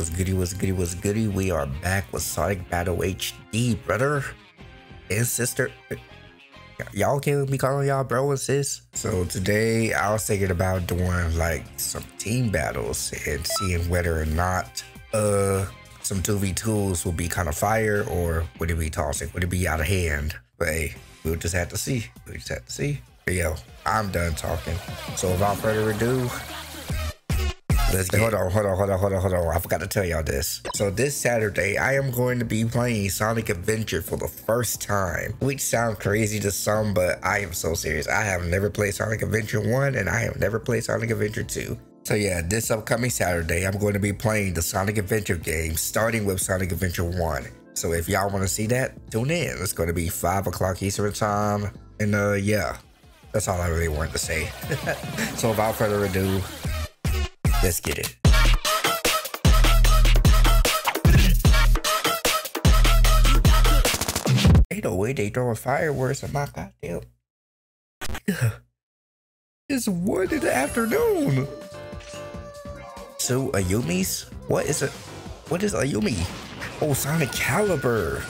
What's goody, what's goody, what's goody? We are back with Sonic Battle HD, brother and sister. Y'all can't be calling y'all bro and sis. So today I was thinking about doing like some team battles and seeing whether or not uh some 2v2s will be kind of fire or would it be toxic? Would it be out of hand? But hey, we'll just have to see. We'll just have to see. But yo, I'm done talking. So without further ado, Let's get hold on, hold on, hold on, hold on, hold on. I forgot to tell y'all this. So this Saturday, I am going to be playing Sonic Adventure for the first time, which sounds crazy to some, but I am so serious. I have never played Sonic Adventure 1 and I have never played Sonic Adventure 2. So yeah, this upcoming Saturday, I'm going to be playing the Sonic Adventure game, starting with Sonic Adventure 1. So if y'all want to see that, tune in. It's going to be 5 o'clock Eastern Time. And uh, yeah, that's all I really wanted to say. so without further ado, Let's get it. Ain't no way they throwing fireworks in my goddamn. It's one in the afternoon. So Ayumi's? What is it? What is Ayumi? Oh, Sonic Caliber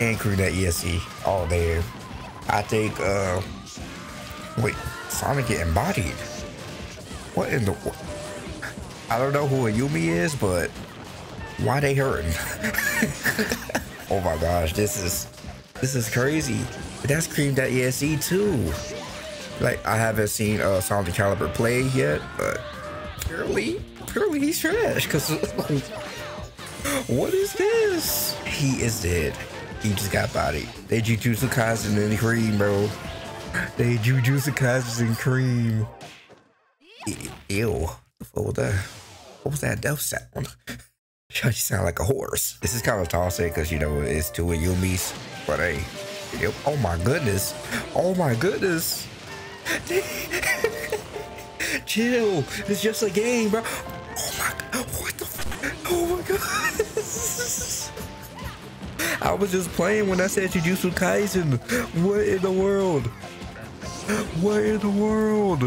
and That ESE. Oh, there. I think. uh Wait, Sonic get embodied. What in the? I don't know who Ayumi is, but why they hurting? oh my gosh, this is this is crazy. That's cream ese too. Like I haven't seen uh Sonic Caliber play yet, but apparently apparently he's trash. Cause what is this? He is dead. He just got bodied. They Jujutsu Kaisen and cream, bro. They Jujutsu Kaisen and cream. Ew. What the fuck was that? What was that death sound? She sound like a horse. This is kind of toxic because, you know, it's two Ayumis. But hey, yep. oh my goodness. Oh my goodness. Chill. It's just a game, bro. Oh my, what the, oh my god. I was just playing when I said Jujutsu Kaisen. What in the world? What in the world?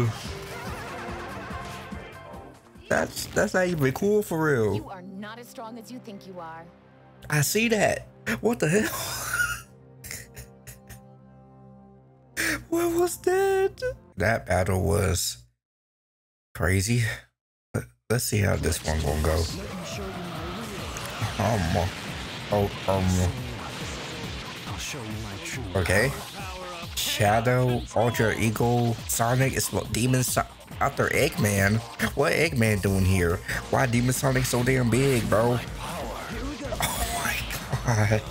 That's that's not even cool for real. You are not as strong as you think you are. I see that. What the hell? what was that? That battle was crazy. Let's see how this one gonna go. Um, oh, um, okay. Shadow, Alter Ego, Sonic, it's Demon Sonic after Eggman. What Eggman doing here? Why Demon Sonic so damn big, bro? Oh my god.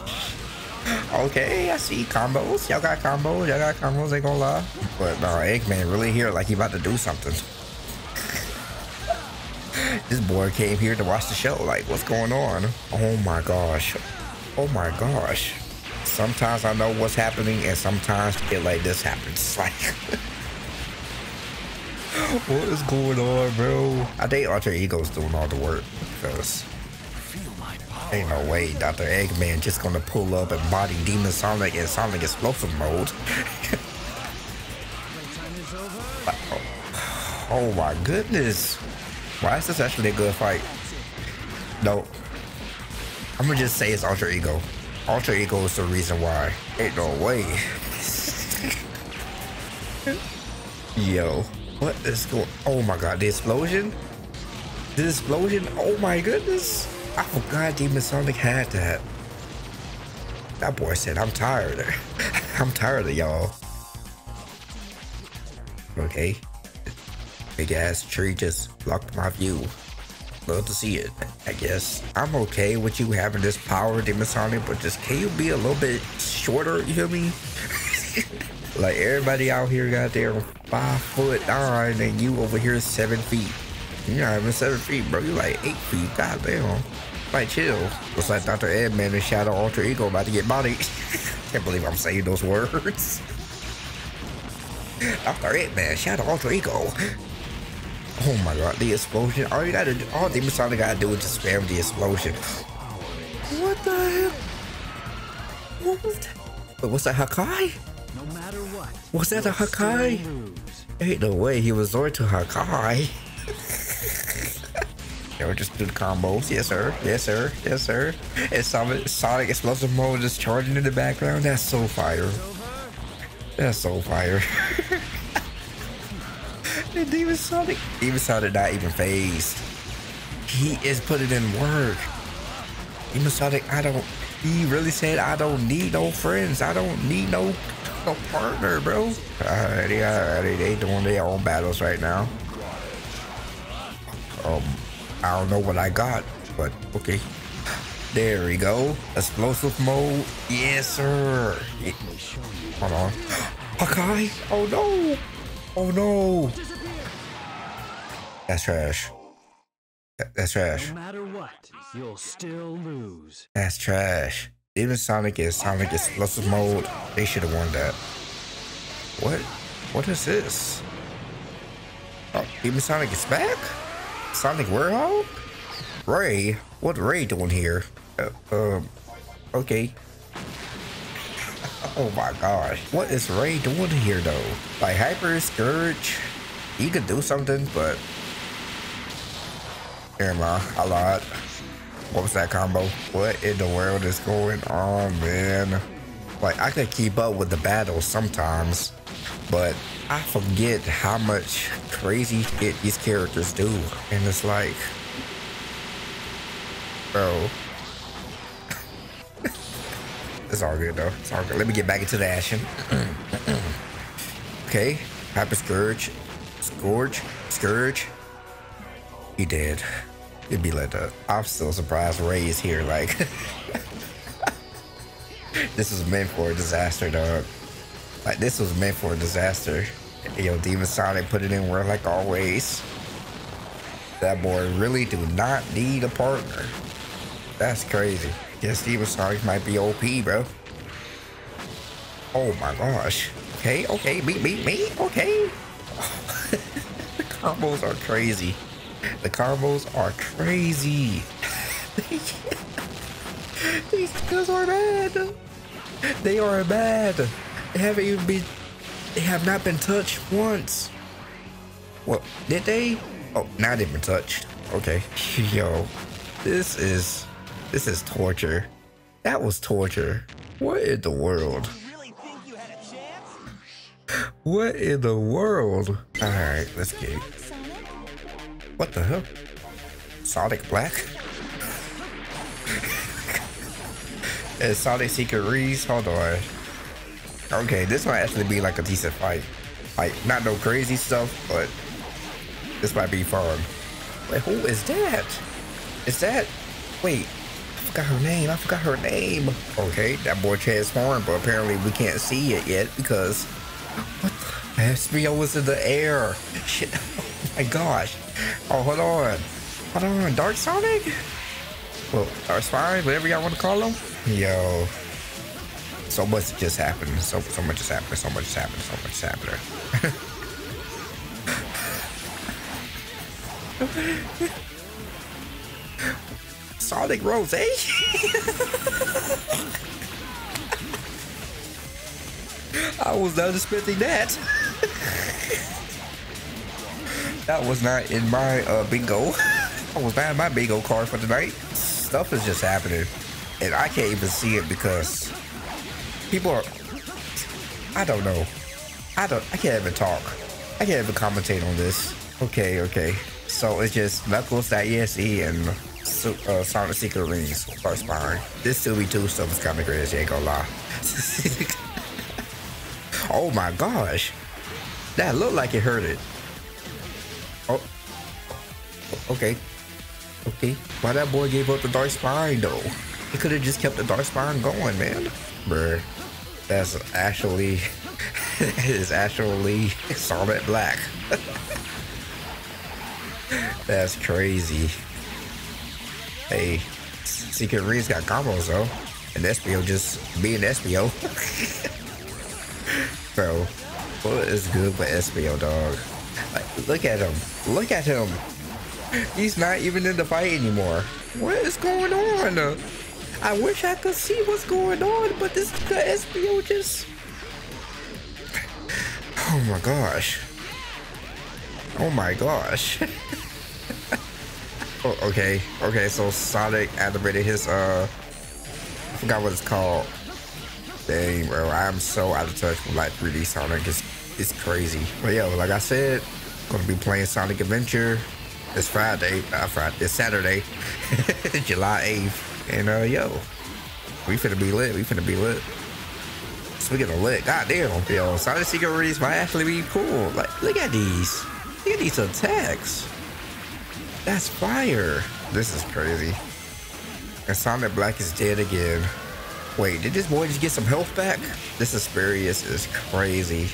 Okay, I see combos. Y'all got combos. Y'all got combos, ain't gonna lie. But no, Eggman really here like he about to do something. this boy came here to watch the show. Like, what's going on? Oh my gosh. Oh my gosh. Sometimes I know what's happening and sometimes it like this happens. Like what is going on, bro? I think Alter Ego's doing all the work because ain't no way Dr. Eggman just gonna pull up and body Demon Sonic in Sonic Explosive mode. oh, oh my goodness. Why is this actually a good fight? No. I'm gonna just say it's Alter Ego. Alter Ego is the reason why. Ain't no way. Yo. What is going Oh my god, the explosion? The explosion? Oh my goodness. I forgot Demon Sonic had that. That boy said, I'm tired. I'm tired of y'all. Okay. Big ass tree just blocked my view. Love to see it, I guess. I'm okay with you having this power, Demon Sonic, but just can you be a little bit shorter, you hear me? like everybody out here got their five foot nine and you over here seven feet. You're not even seven feet, bro. You're like eight feet. God damn. Like chill. Looks like Dr. Eggman and Shadow Alter Ego about to get bodied. Can't believe I'm saying those words. Dr. Eggman, Shadow Alter Ego. Oh my god, the explosion. All you gotta do, all Demon Sonic gotta do is just spam the explosion. What the hell? What was that? But what's that Hakai? No matter what. Was that a Hakai? Ain't no way he resorted to Hakai. Yo, just do the combos. Yes, sir. Yes, sir. Yes, sir. And Sonic, Sonic Explosive Mode just charging in the background. That's so fire. That's so fire. and Demon Sonic, Demon Sonic not even fazed. He is putting in work. Demon Sonic, I don't, he really said, I don't need no friends. I don't need no, no partner, bro. Alrighty, alrighty. They doing their own battles right now. Um, I don't know what I got, but okay. There we go. Explosive mode. Yes, sir. Yeah. Hold on. Hakai. Oh no. Oh no. That's trash. That's trash. No matter what, you'll still lose. That's trash. Even Sonic is Sonic explosive mode. They should have won that. What? What is this? Oh, even Sonic is back? Sonic Warhol? Ray? What Ray doing here? Uh, um, okay. oh my gosh. What is Ray doing here though? Like Hyper Scourge? He could do something, but... Never mind, I lied. What was that combo? What in the world is going on, man? Like, I could keep up with the battles sometimes, but I forget how much crazy shit these characters do. And it's like, bro. it's all good though. It's all good. Let me get back into the action. okay, Hyper Scourge. Scourge? Scourge? He did. It'd be like that. I'm still surprised Ray is here. Like, this was meant for a disaster, dog. Like, this was meant for a disaster. Yo, Demon Sonic put it in work like always. That boy really do not need a partner. That's crazy. Yes, Demon Sonic might be OP, bro. Oh my gosh. Okay, okay, beat, beat me. Okay. the combos are crazy. The combos are crazy. These guys are bad. They are bad. They haven't even been. They have not been touched once. What did they? Oh, now they've been touched. Okay. Yo, this is this is torture. That was torture. What in the world? What in the world? All right, let's get. What the hell? Sonic Black? and Sonic Secret Rings? Hold on. Okay, this might actually be like a decent fight. Like, not no crazy stuff, but this might be fun. Wait, who is that? Is that... Wait, I forgot her name. I forgot her name. Okay, that boy transformed, but apparently we can't see it yet because... What the... Espio was in the air. Shit. Oh my gosh. Oh, hold on. Hold on. Dark Sonic? Well, Dark Spine, whatever y'all want to call him. Yo. So much just happened. So so much just happened. So much just happened. So much is happening. Sonic Rose, eh? I was not expecting that. that was not in my uh, bingo. I was not in my bingo card for tonight. Stuff is just happening. And I can't even see it because people are I don't know. I don't I can't even talk. I can't even commentate on this. Okay, okay. So it's just Knuckles, that ESE, and uh, Sonic Secret Rings first behind. This 2v2 stuff is kind of crazy, ain't gonna lie. oh my gosh. That looked like it hurt it. Oh. Okay. Okay. Why that boy gave up the Dark Spine though? He could have just kept the Dark Spine going, man. Bruh. That's actually is actually Sonic Black. That's crazy. Hey, Secret Rings got combos though. And Espio just being Espio. Bro, what is good with Espio, dog? Like, look at him. Look at him. He's not even in the fight anymore. What is going on? I wish I could see what's going on, but this the Espio just. Oh my gosh. Oh my gosh. Oh, okay, okay. So Sonic animated his uh, I forgot what it's called. Dang, bro, I'm so out of touch with like 3D Sonic. It's it's crazy. But yo, like I said, gonna be playing Sonic Adventure. It's Friday, not Friday. It's Saturday, July 8th, and uh, yo, we finna be lit. We finna be lit. Speaking of lit, goddamn, yo, Sonic Secret Rings might actually be cool. Like, look at these. Look at these attacks. That's fire. This is crazy. And Sonic Black is dead again. Wait, did this boy just get some health back? This Asperius is crazy.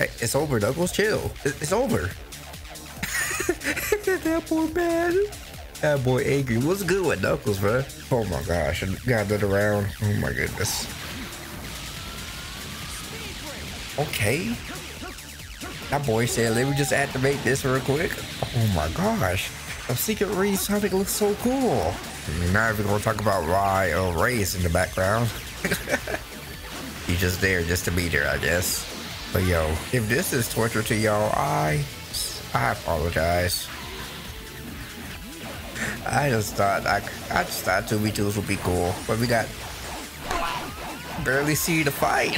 Hey, it's over, Knuckles. Chill. It's over. that boy mad. That boy angry. What's good with Knuckles, bro? Oh my gosh. I got that around. Oh my goodness. Okay. That boy said, let me just activate this real quick. Oh my gosh. A Secret Ring Sonic looks so cool. Now we're gonna talk about why uh, Ray's in the background. He's just there just to be there, I guess. But yo, if this is torture to y'all, I I apologize. I just thought I, I just thought 2v2s would be cool, but we got barely see the fight.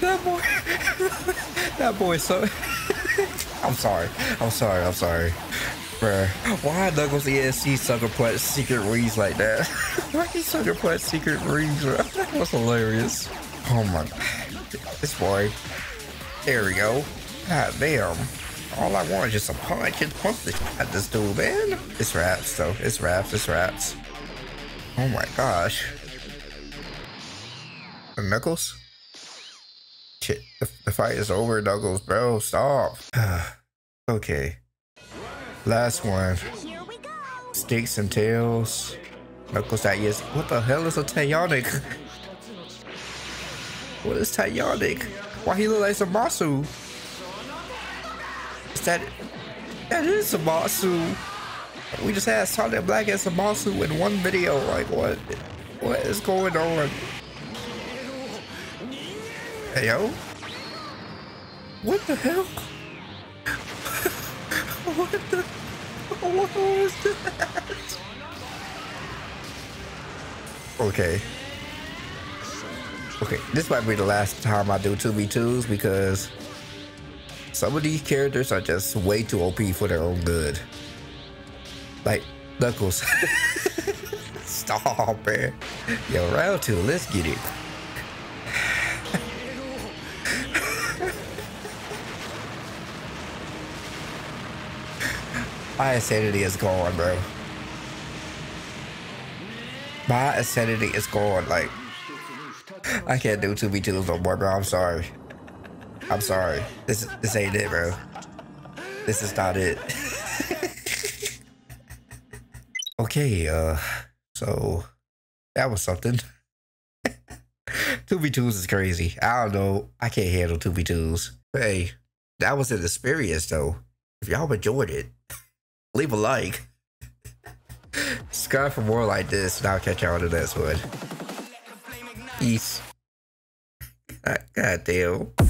that boy, that boy, so. I'm sorry. I'm sorry. I'm sorry. Bruh, why Douglas ESC sucker punch secret rings like that? Why he sucker punch secret rings, bro? That was hilarious. Oh my, this boy. There we go. God damn. All I want is just a punch and punch this at this dude, man. It's raps though. It's raps. It's raps. Oh my gosh. Knuckles? Shit, the, the fight is over, Knuckles, bro. Stop. okay. Last one. Sticks and tails. Knuckles that yes. What the hell is a Tyonic? what is Tyonic? Why he look like Zamasu? Is that that is Zamasu? We just had Sonic Black and Zamasu in one video. Like what? What is going on? Hey yo? What the hell? what the? What was that? Okay. Okay, this might be the last time I do 2v2s because some of these characters are just way too OP for their own good. Like Knuckles. Stop, man. Yo, round two, let's get it. My insanity is gone, bro. My insanity is gone. Like, I can't do 2v2s no more, bro. I'm sorry. I'm sorry. This this ain't it, bro. This is not it. okay, uh, so that was something. 2v2s is crazy. I don't know. I can't handle 2v2s. Hey, that was an experience, though. If y'all enjoyed it, leave a like. Subscribe for more like this, and I'll catch y'all in the next one. Peace. God damn.